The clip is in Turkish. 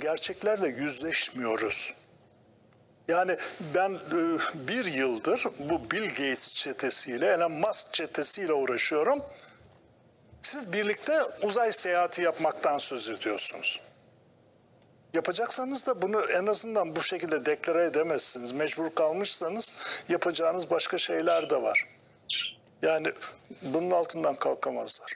gerçeklerle yüzleşmiyoruz. Yani ben e, bir yıldır bu Bill Gates çetesiyle, Elon Musk çetesiyle uğraşıyorum. Siz birlikte uzay seyahati yapmaktan söz ediyorsunuz. Yapacaksanız da bunu en azından bu şekilde deklare edemezsiniz. Mecbur kalmışsanız yapacağınız başka şeyler de var. Yani bunun altından kalkamazlar.